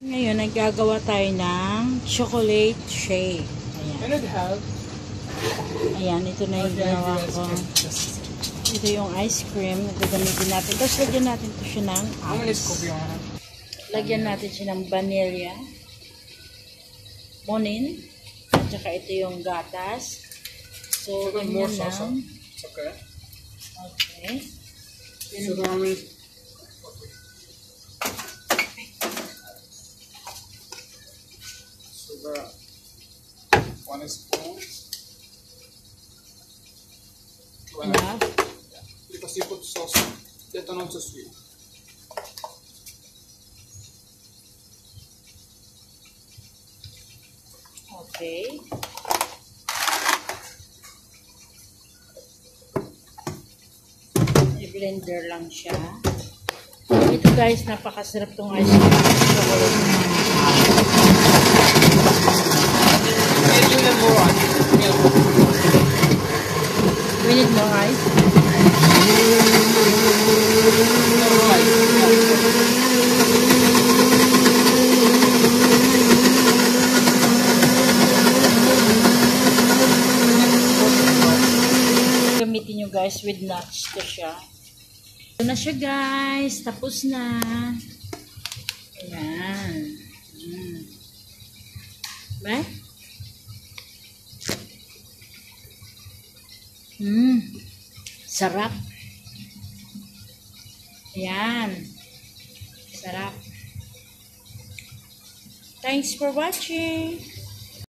Ngayon, naggagawa tayo ng chocolate shake. Ayan. Ayan, ito na yung ginawa ko. Ito yung ice cream na gagamitin natin. Tapos lagyan natin ito siya ng ice. want? Lagyan natin siya ng vanilla. Monin. At saka ito yung gatas. So, ganyan lang. Okay. Okay. Sugar how many? Sugar. One spoon. One. Enough. Because you put sauce, that one also sweet. Okay. I-blender lang siya. Ito guys, napakasarap tong ice cream. Chocolate. More rice. Gamitin nyo guys with nuts to siya. Ito na siya guys. Tapos na. Ayan. Mm. Ba? Mm. Sarap. Ayan. Sarap. Thanks for watching.